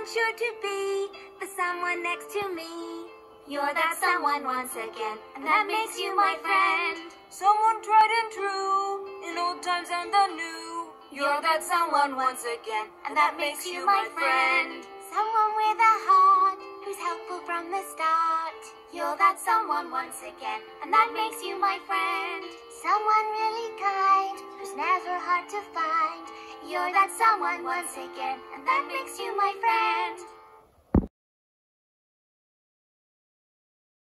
someone sure to be the someone next to me. You're that someone once again, and that makes you my friend. Someone tried and true in old times and the new. You're that someone once again, and that makes you my friend. Someone with a heart who's helpful from the start. You're that someone once again, and that makes you my friend. Someone really kind who's never hard to find. You're that someone once again, and that makes you my friend.